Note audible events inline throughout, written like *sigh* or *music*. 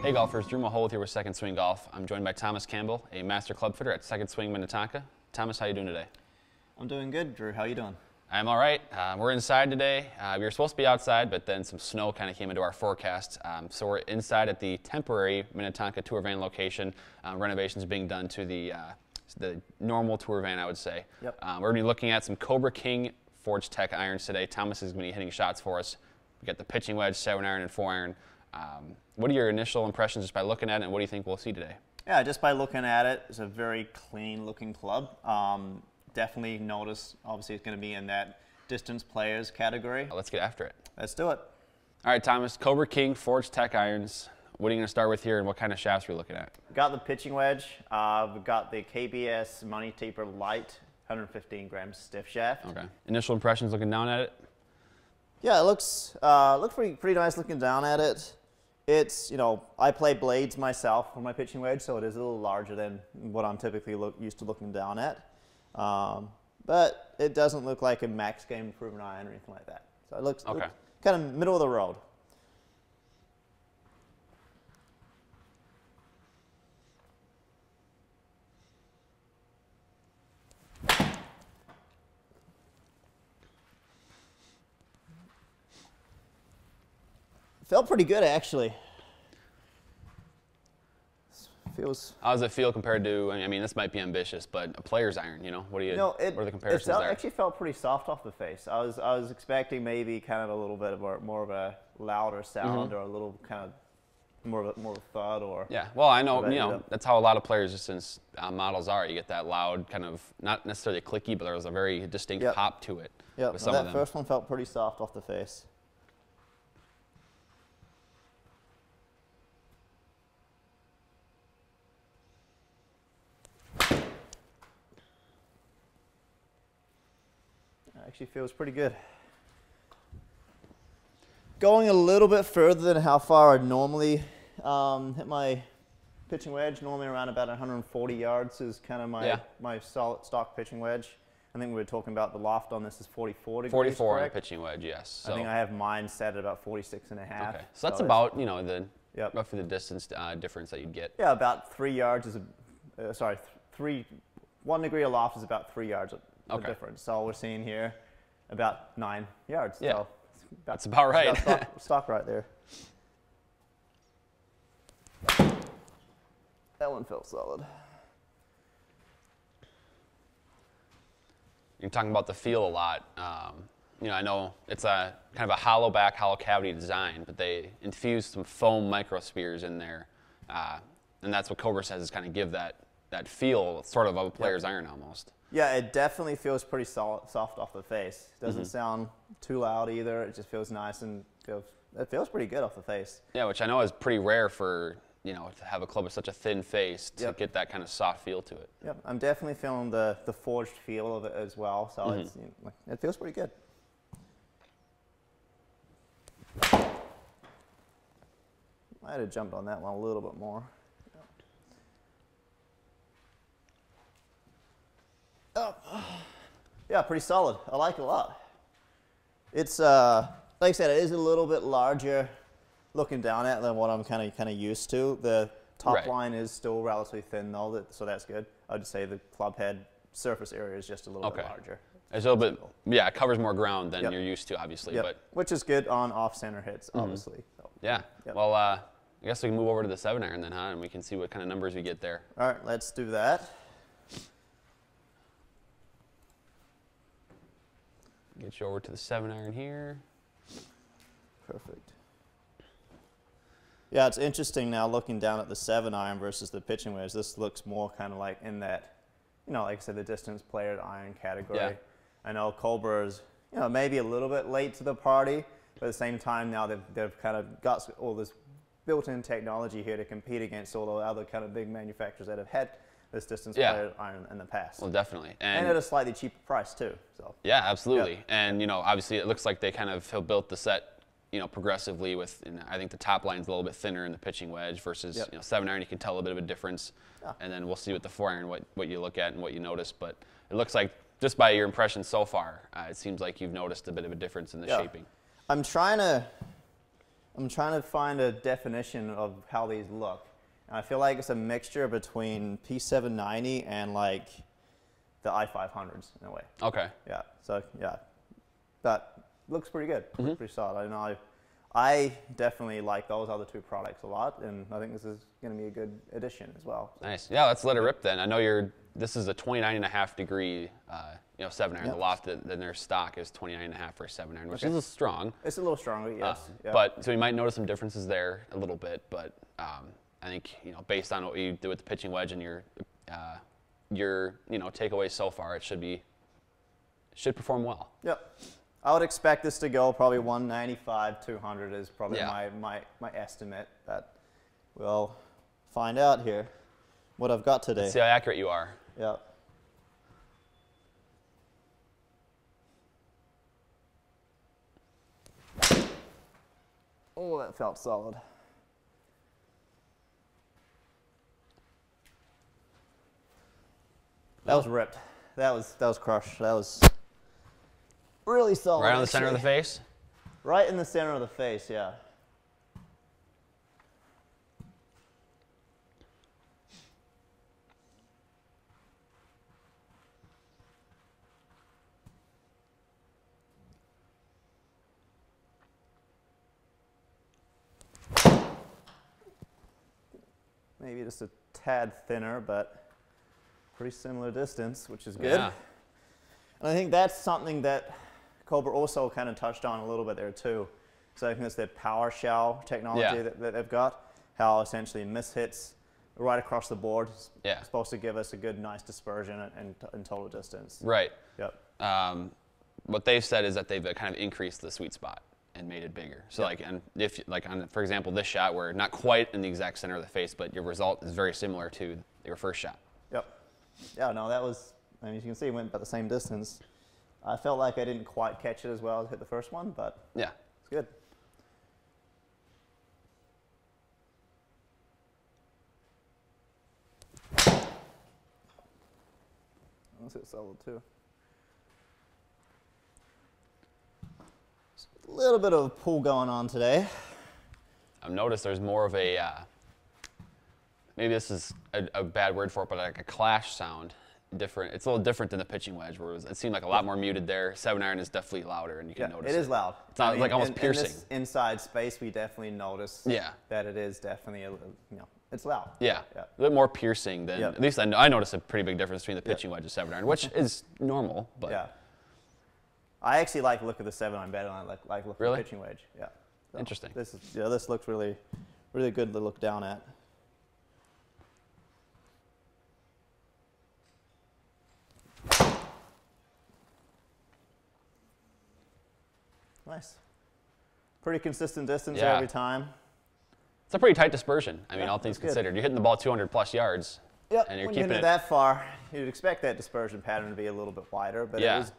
Hey golfers, Drew Mahowald here with Second Swing Golf. I'm joined by Thomas Campbell, a master club fitter at Second Swing Minnetonka. Thomas, how you doing today? I'm doing good, Drew. How you doing? I'm all right. Uh, we're inside today. Uh, we were supposed to be outside, but then some snow kind of came into our forecast. Um, so we're inside at the temporary Minnetonka tour van location. Uh, renovations being done to the uh, the normal tour van, I would say. Yep. Um, we're going to be looking at some Cobra King Forged Tec irons today. Thomas is going to be hitting shots for us. We got the pitching wedge, seven iron, and four iron. Um, what are your initial impressions just by looking at it, and what do you think we'll see today? Yeah, just by looking at it, it's a very clean looking club. Um, definitely notice, obviously, it's going to be in that distance players category. Let's get after it. Let's do it. All right, Thomas, Cobra King Forged Tec irons. What are you going to start with here, and what kind of shafts are we looking at? Got the pitching wedge. Uh, we've got the KBS Money Taper Light, 115 grams stiff shaft. Okay. Initial impressions looking down at it? Yeah, it looks uh, looks pretty pretty nice looking down at it. It's you know I play blades myself for my pitching wedge, so it is a little larger than what I'm typically look, used to looking down at. Um, but it doesn't look like a max game improvement iron or anything like that. So it looks, Okay. looks kind of middle of the road. Felt pretty good actually. Feels How does it feel compared to? I mean, this might be ambitious, but a player's iron. You know, what do you? No, it, what are the it comparisons felt- there? actually felt pretty soft off the face. I was I was expecting maybe kind of a little bit of a, more of a louder sound or a little kind of more of a, more of a thud or yeah. Well, I know. You know, that's how a lot of players distance uh, models are. You get that loud kind of, not necessarily clicky, but there's a very distinct Yep. pop to it. yeah. with some that of them. first one felt pretty soft off the face. Actually feels pretty good. Going a little bit further than how far I'd normally um, hit my pitching wedge. Normally around about 140 yards is kind of my Yeah. my solid stock pitching wedge. I think we were talking about the loft on this is 44 degrees. 44 on a pitching wedge, yes. So, I think I have mine set at about 46 and a half. okay. So that's it's- about you know the Yep. roughly the distance uh, difference that you'd get. Yeah, about three yards is, a, uh, sorry, th- three, one degree of loft is about three yards the Okay. difference. So we're seeing here about nine yards. Yeah. So it's about, That's about right. about stock, *laughs* stock right there. That one felt solid. You're talking about the feel a lot. Um, you know, I know it's a kind of a hollow back, hollow cavity design, but they infused some foam microspheres in there, uh, and that's what Cobra says is kind of give that that feel, sort of of a player's iron almost. Yeah, it definitely feels pretty solid, soft off the face. Doesn't Mm-hmm. sound too loud either. It just feels nice and feels it feels pretty good off the face. Yeah, which I know is pretty rare for you know to have a club with such a thin face to Yep. get that kind of soft feel to it. Yep, I'm definitely feeling the, the forged feel of it as well. So Mm-hmm. it's, you know, it feels pretty good. Might have jumped on that one a little bit more. Oh, yeah, pretty solid. I like it a lot. It's uh, like I said, it is a little bit larger looking down at than what I'm kind of kind of used to. The top Right. line is still relatively thin though, that, so that's good. I'd say the club head surface area is just a little bit larger. It's a little bit, yeah, it covers more ground than Yep. you're used to, obviously. Yep, But which is good on off center hits, Mm-hmm. obviously. So. yeah, Yep. well, uh, I guess we can move over to the seven iron then, huh? And we can see what kind of numbers we get there. All right, let's do that. Get you over to the seven iron here. Perfect. Yeah, it's interesting now looking down at the seven iron versus the pitching wedge. This looks more kind of like in that, you know, like I said, the distance player iron category. Yeah. I know Cobra's, you know, maybe a little bit late to the party, but at the same time now they've, they've kind of got all this built-in technology here to compete against all the other kind of big manufacturers that have had this distance Yeah. player iron in the past. Well, definitely. and at a slightly cheaper price too. So Yeah, absolutely. And you know, obviously, it looks like they kind of have built the set, you know, progressively. With you know, I think the top line's a little bit thinner in the pitching wedge versus Yep. you know seven iron. You can tell a bit of a difference. Yeah. And then we'll see with the four iron what what you look at and what you notice. But it looks like just by your impression so far, uh, it seems like you've noticed a bit of a difference in the Yeah. shaping. I'm trying to I'm trying to find a definition of how these look. And I feel like it's a mixture between P790 and like the i500s in a way. Okay. Yeah. So yeah, that looks pretty good. Mm-hmm. Looks pretty solid. I know. I, I definitely like those other two products a lot, and I think this is going to be a good addition as well. Nice. Yeah, let's let it rip then. I know you're. This is a 29 and a half degree, uh, you know, seven iron. Yep. The loft that then their stock is 29 and a half for a seven iron, which Okay. is strong. It's a little stronger, Uh, yes. yeah. But so you might notice some differences there a little bit, but um, I think you know based on what you do with the pitching wedge and your uh, your you know takeaways so far, it should be should perform well. Yep. I would expect this to go probably 195, 200 is probably Yeah. my, my, my estimate, but we'll find out here what I've got today. Let's See how accurate you are. Yep. Oh, that felt solid. That was ripped. That was that was crushed. That was really solid. Right on the center of the face. Right in the center of the face, yeah. Maybe just a tad thinner, but pretty similar distance, which is good. Yeah. And I think that's something that Cobra also kind of touched on a little bit there too. So I think it's their PowerShell technology Yeah. that, that they've got. How essentially mishits right across the board is Yeah. supposed to give us a good, nice dispersion and, total distance. Right. Yep. um, what they've said is that they've uh, kind of increased the sweet spot and made it bigger. So Yep. like, and if like on, for example, this shot, we're not quite in the exact center of the face, but your result is very similar to your first shot. Yeah, no, that was, I mean, as you can see, it went about the same distance. I felt like I didn't quite catch it as well as hit the first one, but Yeah. it's good. That's it solid too. A little bit of a pull going on today. I've noticed there's more of a, uh, maybe this is a, a bad word for it, but like a clash sound. Different. It's a little different than the pitching wedge, where it, was, it seemed like a lot more muted there. Seven iron is definitely louder, and you can Yeah, notice it is loud. It's not like almost in, piercing. In this inside space, we definitely notice Yeah. that it is definitely, a, you know, it's loud. Yeah, Yeah. a bit more piercing than. Yep. At least I, know, I noticed a pretty big difference between the Yep. pitching wedge and seven iron, which *laughs* is normal. But Yeah. I actually like the look of the seven iron better than I like like look Really? of the pitching wedge. Yeah. So Interesting. This is yeah, this looks really really good to look down at. Nice. Pretty consistent distance Yeah. every time. it's a pretty tight dispersion. I mean, Yeah, all things that's good. considered, you're hitting the ball 200 plus yards. Yep. And you're when keeping you're it- that far, you'd expect that dispersion pattern to be a little bit wider, but Yeah. it was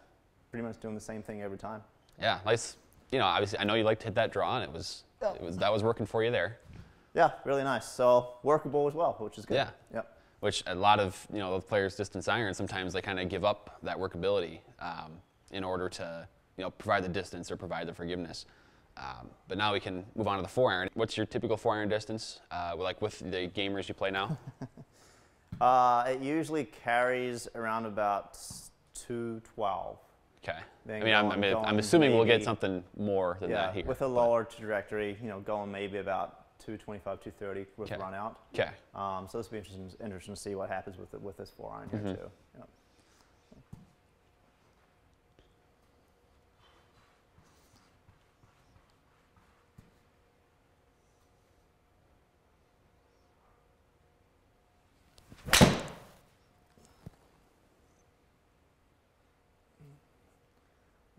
pretty much doing the same thing every time. Yeah, nice. You know, obviously, I know you like to hit that draw, and it was, Yeah. it was that was working for you there. Yeah, really nice. So workable as well, which is good. Yeah. Yep. Which a lot of you know the players distance iron sometimes they kind of give up that workability um, in order to you know provide the distance or provide the forgiveness. Um, but now we can move on to the four iron. What's your typical four iron distance? Uh, like with the gamers you play now? *laughs* Uh, it usually carries around about 212. Okay. I mean, I'm, I'm going assuming we'll get something more than yeah, that here. with a lower trajectory, you know, going maybe about 225, 230 with Okay. run out. Okay. Um, so this will be interesting, interesting to see what happens with the, with this four iron here Mhm. too. Yep.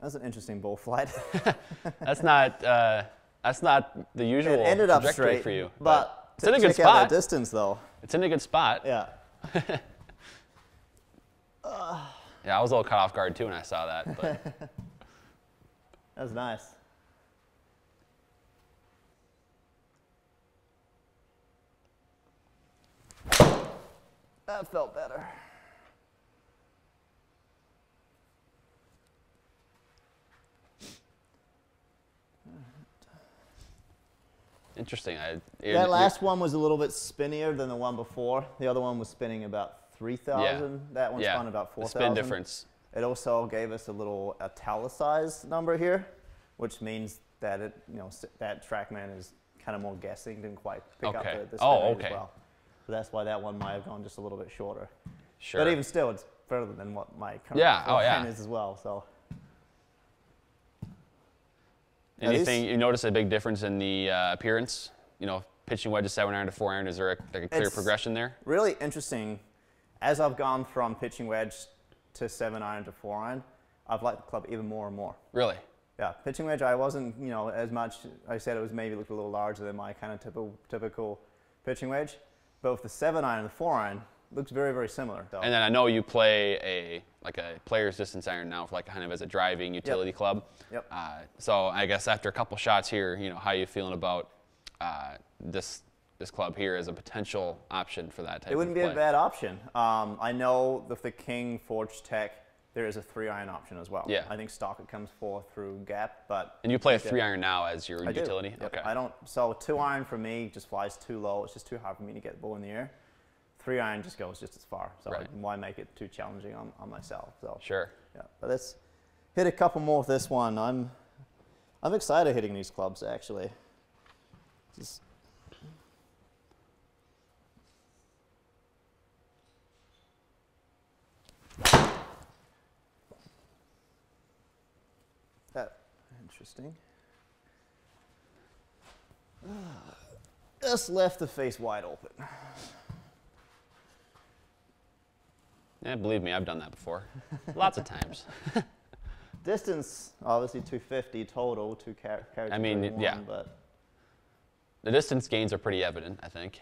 That's an interesting bull flight. *laughs* That's not uh, that's not the usual it ended up straight for you. but, it's in a good check out that spot. distance though. It's in a good spot. Yeah. *sighs* Yeah, I was a little caught off guard too when I saw that. But *laughs* That was nice. That felt better. Interesting. I, it- That last one was a little bit spinnier than the one before. The other one was spinning about 3,000. That one yeah, spun about the 4,000. spin difference. It also gave us a little italicized number here, which means that it, you know, that TrackMan is kind of more guessing, didn't quite pick up Okay. the, the spin Oh, rate okay. as well. So that's why that one might have gone just a little bit shorter. Sure. But even still, it's further than what my current Yeah, oh, yeah. is as well. So Yeah, these- Anything you notice a big difference in the uh, appearance? You know, pitching wedge wedges seven iron to four iron. Is there a, like a clear It's- progression there? really interesting. As I've gone from pitching wedge to seven iron to four iron, I've liked the club even more and more. Really? Yeah, pitching wedge, I wasn't, you know, as much. I said it was maybe looked a little larger than my kind of typical typical pitching wedge, but with the seven iron and the four iron, looks very very similar. Though. And then I know you play a like a player's distance iron now, for like kind of as a driving utility club. Yep. Uh, so I guess after a couple shots here, you know, how you feeling about uh, this this club here as a potential option for that type it wouldn't of be play? a bad option. Um, I know with the King Forged Tec, there is a three iron option as well. Yeah. I think stock it comes four through Gap, but And you play a three iron now as your I do. utility? Yep. Okay. I don't. So two iron for me just flies too low. It's just too hard for me to get the ball in the air. Three iron just goes just as far. So Right. why make it too challenging on, on myself? So Sure. yeah. But let's hit a couple more with this one. I'm I'm excited hitting these clubs actually. Just, that interesting. Just left the face wide open. Yeah, believe me, I've done that before. Lots of times. *laughs* Distance, obviously 250 total, two car- carries I mean, 31, yeah. but The distance gains are pretty evident, I think.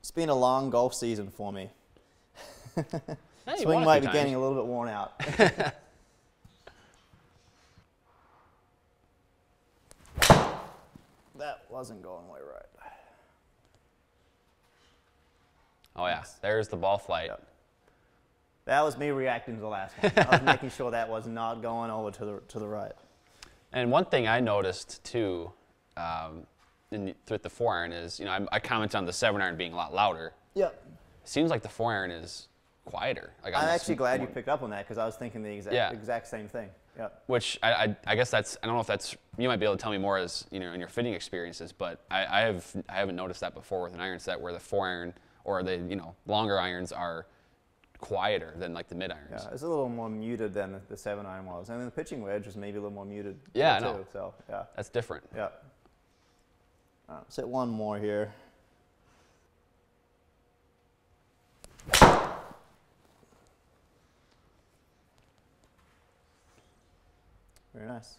it's been a long golf season for me. Hey, Swing might be times. getting a little bit worn out. *laughs* that wasn't going way right. Oh yeah, there's the ball flight. Yep. That was me reacting to the last one. I was making sure that was not going over to the to the right. And one thing I noticed too, um, in the, with the four iron is, you know, I, I commented on the seven iron being a lot louder. Yep. Seems like the four iron is quieter. Like I'm actually glad you picked up on that because I was thinking the exact Yeah. exact same thing. Yep. Which I, I, I guess that's I don't know if that's you might be able to tell me more as you know in your fitting experiences, but I, I have I haven't noticed that before with an iron set where the four iron or the you know longer irons are quieter than like the mid irons. Yeah, it's a little more muted than the, seven iron was, and then the pitching wedge was maybe a little more muted. Yeah, I know. So yeah, That's different. yeah. All right, let's hit one more here. Very nice.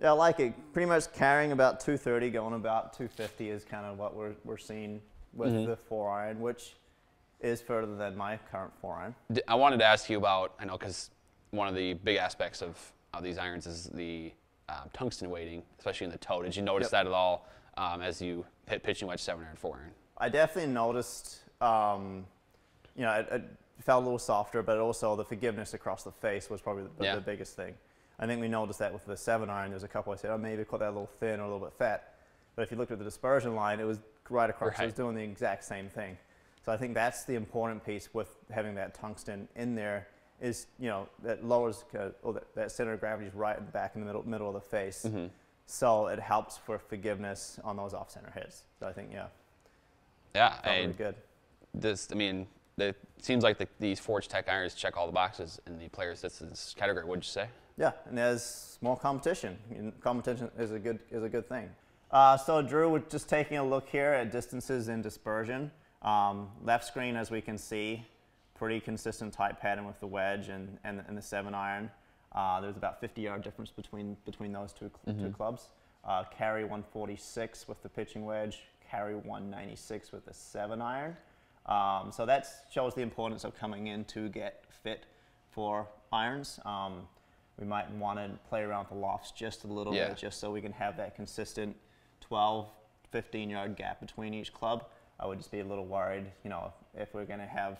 Yeah, I like it. Pretty much carrying about 230, going about 250 is kind of what we're, we're seeing with Mhm. the four iron, which is further than my current four iron. I wanted to ask you about, I know, because one of the big aspects of, of these irons is the um, tungsten weighting, especially in the toe. Did you notice Yep. that at all um, as you hit pitching wedge seven iron, four iron? I definitely noticed, um, you know, it, it felt a little softer, but also the forgiveness across the face was probably the, Yeah. the biggest thing. I think we noticed that with the seven iron. There's a couple I said, oh, maybe caught that a little thin or a little bit fat. But if you looked at the dispersion line, it was right across. Right. doing the exact same thing. So I think that's the important piece with having that tungsten in there is, you know, that lowers, uh, or that, that center of gravity is right in the back in the middle, middle of the face. Mhm. So it helps for forgiveness on those off-center hits. So I think, yeah, Yeah, I, really good. this, I mean, it seems like the, these Forged Tec irons check all the boxes in the player's distance category. Would you say? Yeah, and there's more competition. Competition is a good is a good thing. Uh, so Drew, we're just taking a look here at distances in dispersion. Um, left screen, as we can see, pretty consistent type pattern with the wedge and, and, and the seven iron. Uh, there's about 50 yard difference between between those two cl- two clubs. Uh, carry 146 with the pitching wedge. Carry 196 with the seven iron. Um, so that shows the importance of coming in to get fit for irons. Um, we might want to play around with the lofts just a little Yeah. bit, just so we can have that consistent 12, 15 yard gap between each club. I would just be a little worried, you know, if we're going to have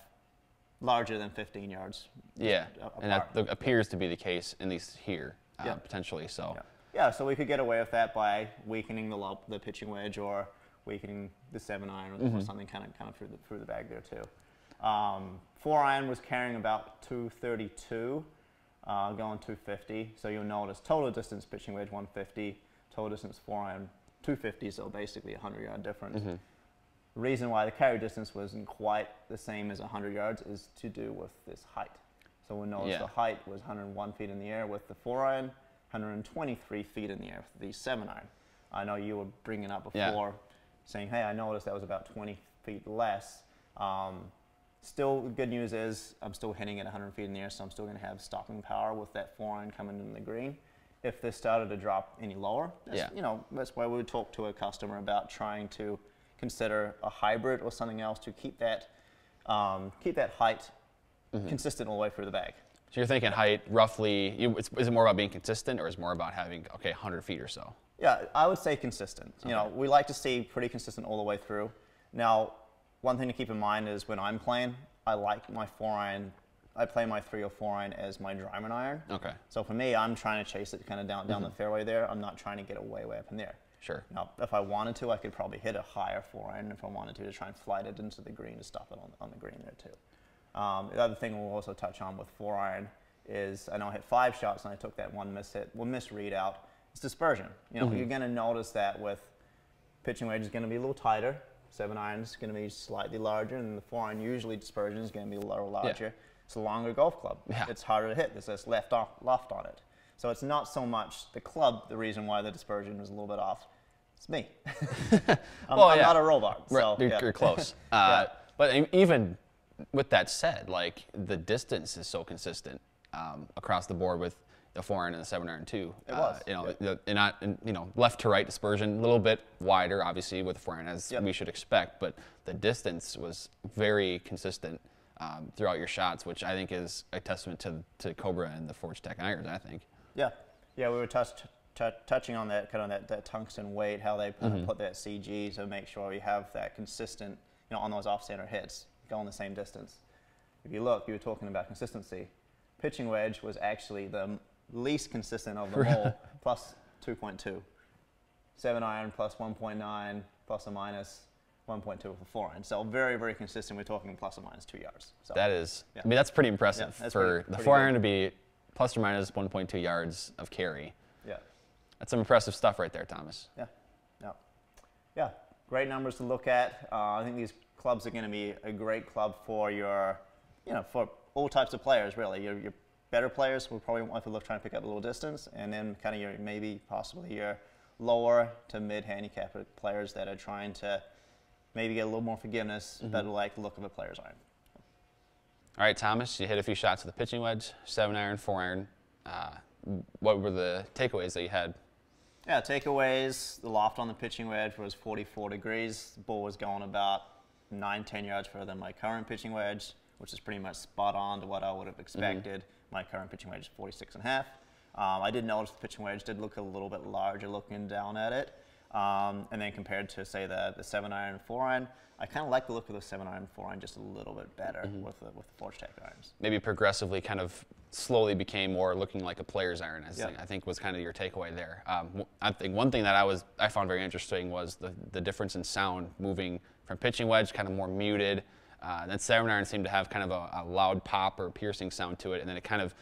larger than 15 yards. Yeah, a- and that apart. appears to be the case, at least here, uh, Yeah. potentially. So, Yeah. Yeah, so we could get away with that by weakening the lob, the pitching wedge or weakening the seven iron or, Mm-hmm. something kind of kind of through the through the bag there too. Um, four iron was carrying about 232, uh, going 250. So you'll notice total distance pitching wedge 150, total distance four iron 250. So basically a 100 yard difference. Mm-hmm. Reason why the carry distance wasn't quite the same as 100 yards is to do with this height. So we'll notice Yeah. the height was 101 feet in the air with the four iron, 123 feet in the air with the seven iron. I know you were bringing up Yeah. before saying, hey, I noticed that was about 20 feet less. Um, still, the good news is I'm still hitting at 100 feet in the air, so I'm still going to have stopping power with that four iron coming in the green. If this started to drop any lower, that's, Yeah. you know, that's why we would talk to a customer about trying to consider a hybrid or something else to keep that um, keep that height Mm-hmm. consistent all the way through the bag. So you're thinking height roughly, you, it's, is it more about being consistent or is it more about having, okay, 100 feet or so? Yeah, I would say consistent. You know, we like to see pretty consistent all the way through. Now, one thing to keep in mind is when I'm playing, I like my four iron. I play my three or four iron as my driving iron. Okay, So for me, I'm trying to chase it kind of down down the fairway there. I'm not trying to get away way up in there. sure. Now, if I wanted to, I could probably hit a higher four iron if I wanted to to try and flight it into the green to stop it on, on the green there too. Um, the other thing we'll also touch on with four iron is I know I hit five shots and I took that one miss hit, well miss read out. It's dispersion. You know, you're going to notice that with pitching wedge is going to be a little tighter. Seven iron is going to be slightly larger, and the four iron usually dispersion is going to be a little larger. It's a longer golf club. Yeah. It's harder to hit. There's this left off, loft on it. So it's not so much the club the reason why the dispersion was a little bit off. It's me. *laughs* I'm, Well, I'm yeah. not a robot. So, you're, yeah. you're close. *laughs* Uh, But even with that said, like the distance is so consistent um, across the board with the four iron and the seven iron too. It was, you know, yeah. the, and not and, you know left to right dispersion a little bit wider, obviously with the four iron as Yep. we should expect, but the distance was very consistent um, throughout your shots, which I think is a testament to to Cobra and the Forged Tec irons. I think. Yeah, yeah, we were touched, t- touching on that kind of that, that tungsten weight, how they Mm-hmm. put that CG to make sure we have that consistent, you know, on those off-center hits, going the same distance. If you look, you were talking about consistency. Pitching wedge was actually the m- least consistent of them all, *laughs* plus 2.2. Seven iron plus 1.9, plus or minus 1.2 for four iron. So very, very consistent. We're talking plus or minus two yards. So That is, Yeah. I mean, that's pretty impressive Yeah, that's for pretty- the pretty four good. iron to be plus or minus 1.2 yards of carry. yeah. That's some impressive stuff right there, Thomas. Yeah, yeah, yeah. Great numbers to look at. Uh, I think these clubs are going to be a great club for your, you know, for all types of players. Really, your, your better players will probably want to look trying to pick up a little distance, and then kind of your maybe possibly your lower to mid handicap players that are trying to maybe get a little more forgiveness, but like the look of a player's iron. All right, Thomas, you hit a few shots with the pitching wedge, seven iron, four iron. Uh, what were the takeaways that you had? Yeah, takeaways. The loft on the pitching wedge was 44 degrees. The ball was going about 9, 10 yards further than my current pitching wedge, which is pretty much spot on to what I would have expected. My current pitching wedge is 46 and a half. Um, I did notice the pitching wedge did look a little bit larger looking down at it. Um, and then compared to, say, the, the 7 iron and 4 iron, I kind of like the look of the 7 iron and 4 iron just a little bit better with, the, with the Forged Tec irons. Maybe progressively kind of slowly became more looking like a player's iron, I, Yeah. think, I think was kind of your takeaway there. Um, I think one thing that I was I found very interesting was the, the difference in sound moving from pitching wedge, kind of more muted. Uh, then seven iron seemed to have kind of a, a loud pop or piercing sound to it, and then it kind of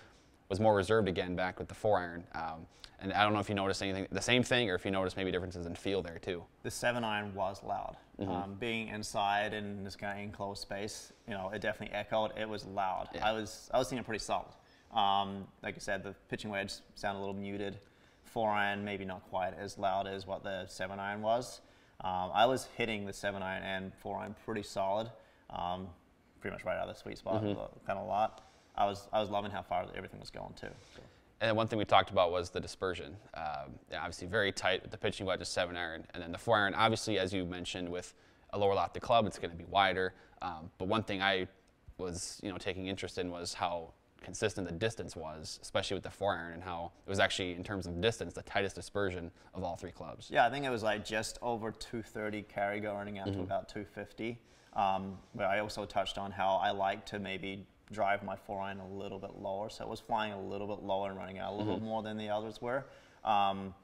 was more reserved again back with the four iron. Um, and I don't know if you noticed anything, the same thing, or if you noticed maybe differences in feel there too. the seven iron was loud. Mm-hmm. Um, being inside in this kind of enclosed space, you know, it definitely echoed. It was loud. Yeah. I was I was seeing it pretty solid. Um, like I said, the pitching wedge sounded a little muted. Four iron maybe not quite as loud as what the seven iron was. Um, I was hitting the seven iron and four iron pretty solid, um, pretty much right out of the sweet spot, Mm-hmm. kind of a lot. I was I was loving how far everything was going too. So. And then one thing we talked about was the dispersion. Um, obviously, very tight with the pitching wedge is seven iron, and then the four iron. Obviously, as you mentioned, with a lower lofted club, it's going to be wider. Um, but one thing I was, you know, taking interest in was how consistent the distance was, especially with the four iron, and how it was actually, in terms of distance, the tightest dispersion of all three clubs. Yeah, I think it was like just over 230 carry going out to about 250. Um, but I also touched on how I like to maybe drive my four iron a little bit lower, so it was flying a little bit lower and running out a little bit mm-hmm. more than the others were. Um,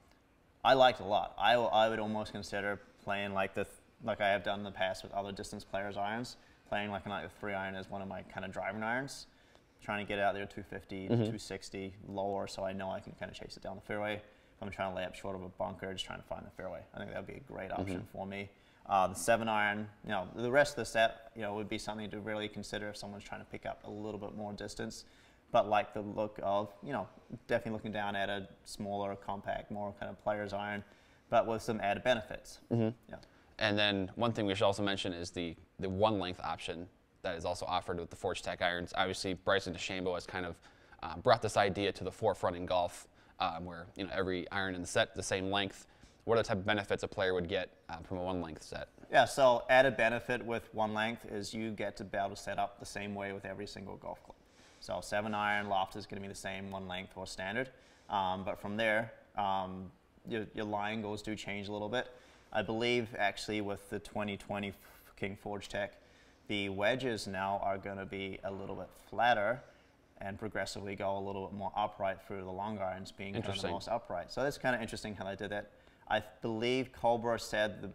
I liked a lot. I would almost consider playing like the like I have done in the past with other distance players' irons, playing like, like a three iron as one of my kind of driving irons, trying to get out there 250, mm-hmm. 260 lower, so I know I can kind of chase it down the fairway. If I'm trying to lay up short of a bunker, just trying to find the fairway, I think that would be a great option mm-hmm. for me. Uh, the seven iron, you know, the rest of the set, you know, would be something to really consider if someone's trying to pick up a little bit more distance. But like the look of, you know, definitely looking down at a smaller, compact, more kind of player's iron, but with some added benefits. Yeah. And then one thing we should also mention is the, the one length option that is also offered with the Forged Tec irons. Obviously, Bryson DeChambeau has kind of uh, brought this idea to the forefront in golf, um, where you know every iron in the set the same length. What are the type of benefits a player would get uh, from a one length set? Yeah, so added benefit with one length is you get to be able to set up the same way with every single golf club. So seven iron loft is going to be the same one length or standard, um, but from there, um, your, your lie angles do change a little bit. I believe actually with the 2020 King Forged Tec, the wedges now are going to be a little bit flatter and progressively go a little bit more upright through the long irons being kind of the most upright. So that's kind of interesting how they did that. I believe Cobra said the,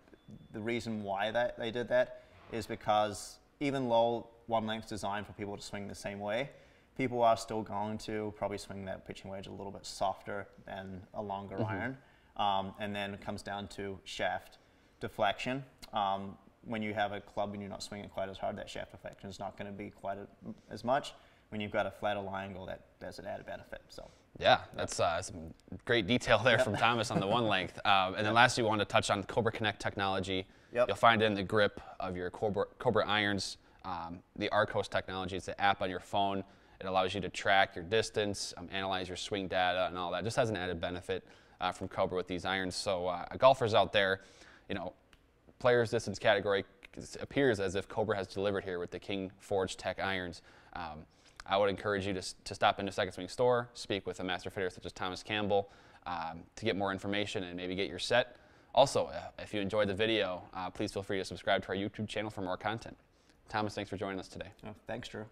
the reason why that they did that is because even though one length designed for people to swing the same way, people are still going to probably swing that pitching wedge a little bit softer than a longer iron. Um, and then it comes down to shaft deflection. Um, when you have a club and you're not swinging quite as hard, that shaft deflection is not going to be quite a, as much. When you've got a flatter lie angle, that that's an added benefit. So. Yeah, that's uh, some great detail there from Thomas on the one length. Um, *laughs* and then lastly, we want to touch on Cobra Connect technology. Yep. You'll find it in the grip of your Cobra, Cobra irons. Um, the Arccos technology is the app on your phone. It allows you to track your distance, um, analyze your swing data, and all that. Just has an added benefit uh, from Cobra with these irons. So uh, golfers out there, you know, players distance category appears as if Cobra has delivered here with the King Forged Tec irons. Um, I would encourage you to, to stop into Second Swing store, speak with a master fitter such as Thomas Campbell um, to get more information and maybe get your set. Also, uh, if you enjoyed the video, uh, please feel free to subscribe to our YouTube channel for more content. Thomas, thanks for joining us today. Oh, thanks, Drew.